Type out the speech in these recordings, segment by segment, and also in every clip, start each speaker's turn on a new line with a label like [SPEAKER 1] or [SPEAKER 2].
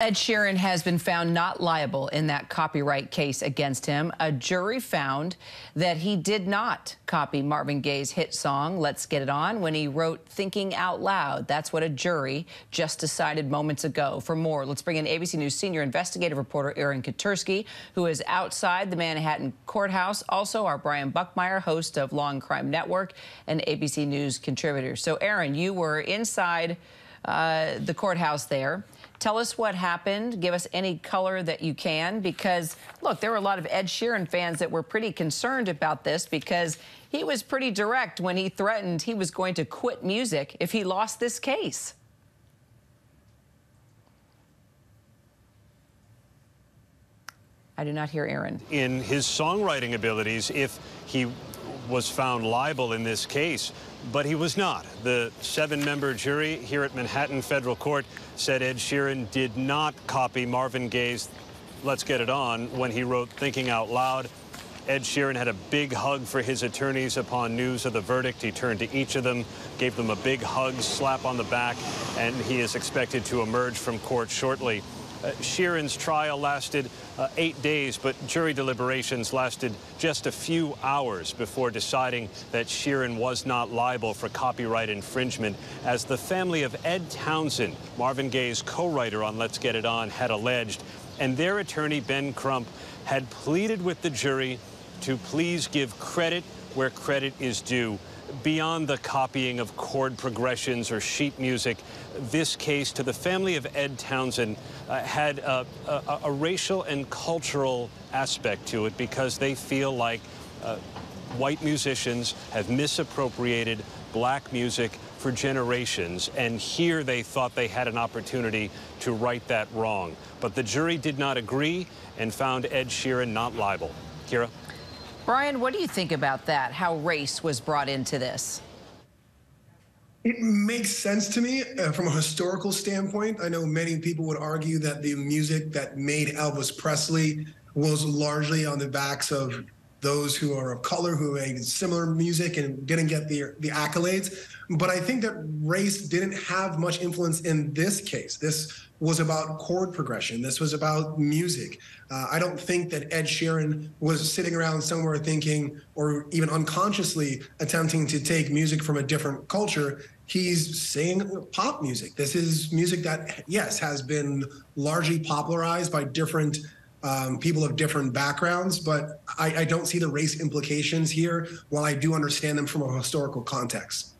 [SPEAKER 1] Ed Sheeran has been found not liable in that copyright case against him. A jury found that he did not copy Marvin Gaye's hit song, Let's Get It On, when he wrote Thinking Out Loud. That's what a jury just decided moments ago. For more, let's bring in ABC News senior investigative reporter Aaron Katersky, who is outside the Manhattan courthouse. Also, our Brian Buckmire, host of Law&Crime Network and ABC News contributor. So, Aaron, you were inside uh, the courthouse there. Tell us what happened. Give us any color that you can, because look, there were a lot of Ed Sheeran fans that were pretty concerned about this because he was pretty direct when he threatened he was going to quit music if he lost this case. I do not hear Aaron.
[SPEAKER 2] In his songwriting abilities, if he was found liable in this case, but he was not. The seven-member jury here at Manhattan Federal Court said Ed Sheeran did not copy Marvin Gaye's Let's Get It On when he wrote Thinking Out Loud. Ed Sheeran had a big hug for his attorneys upon news of the verdict. He turned to each of them, gave them a big hug, slap on the back, and he is expected to emerge from court shortly. Uh, Sheeran's trial lasted uh, eight days, but jury deliberations lasted just a few hours before deciding that Sheeran was not liable for copyright infringement, as the family of Ed Townsend, Marvin Gaye's co-writer on Let's Get It On, had alleged, and their attorney, Ben Crump, had pleaded with the jury to please give credit where credit is due beyond the copying of chord progressions or sheet music, this case to the family of Ed Townsend uh, had a, a, a, racial and cultural aspect to it because they feel like uh, white musicians have misappropriated black music for generations, and here they thought they had an opportunity to right that wrong. But the jury did not agree and found Ed Sheeran not liable. Kira?
[SPEAKER 1] Brian, what do you think about that, how race was brought into this?
[SPEAKER 3] It makes sense to me uh, from a historical standpoint. I know many people would argue that the music that made Elvis Presley was largely on the backs of those who are of color who made similar music and didn't get the the accolades. But I think that race didn't have much influence in this case. This was about chord progression. This was about music. Uh, I don't think that Ed Sheeran was sitting around somewhere thinking, or even unconsciously attempting to take music from a different culture. He's saying pop music. This is music that, yes, has been largely popularized by different um, people of different backgrounds, but I, I don't see the race implications here while I do understand them from a historical context.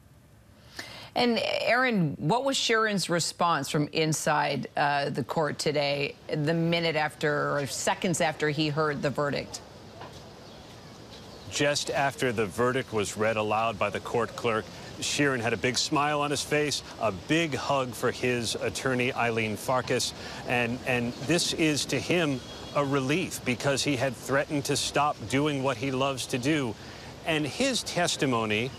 [SPEAKER 1] And Aaron, what was Sheeran's response from inside uh, the court today, the minute after or seconds after he heard the verdict?
[SPEAKER 2] Just after the verdict was read aloud by the court clerk, Sheeran had a big smile on his face, a big hug for his attorney, Ilene Farkas. And, and this is to him a relief because he had threatened to stop doing what he loves to do. And his testimony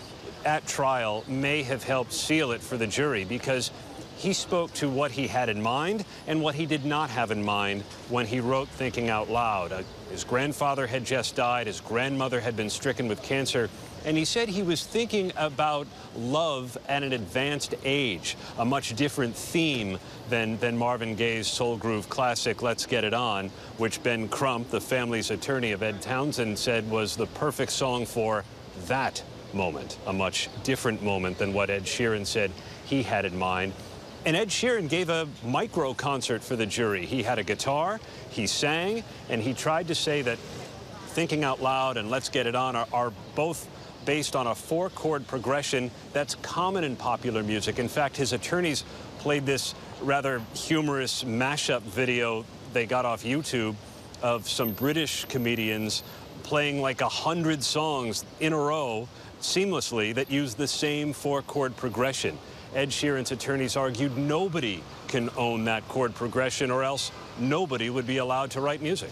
[SPEAKER 2] at trial may have helped seal it for the jury because he spoke to what he had in mind and what he did not have in mind when he wrote Thinking Out Loud. Uh, his grandfather had just died, his grandmother had been stricken with cancer, and he said he was thinking about love at an advanced age, a much different theme than, than Marvin Gaye's soul groove classic, Let's Get It On, which Ben Crump, the family's attorney of Ed Townsend, said was the perfect song for that moment, a much different moment than what Ed Sheeran said he had in mind. And Ed Sheeran gave a micro concert for the jury. He had a guitar, he sang, and he tried to say that Thinking Out Loud and Let's Get It On are, are both based on a four-chord progression that's common in popular music. In fact, his attorneys played this rather humorous mashup video they got off YouTube of some British comedians playing like a hundred songs in a row seamlessly that use the same four-chord progression. Ed Sheeran's attorneys argued nobody can own that chord progression or else nobody would be allowed to write music.